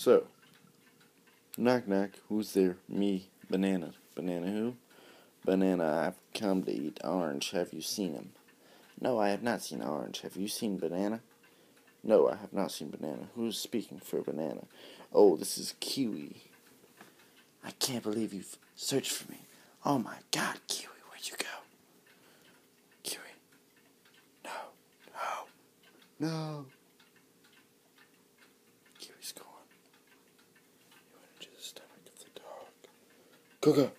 So, knock knock, who's there? Me, Banana. Banana who? Banana, I've come to eat Orange. Have you seen him? No, I have not seen Orange. Have you seen Banana? No, I have not seen Banana. Who's speaking for Banana? Oh, this is Kiwi. I can't believe you've searched for me. Oh my god, Kiwi, where'd you go? Kiwi. No, no, no. 哥哥。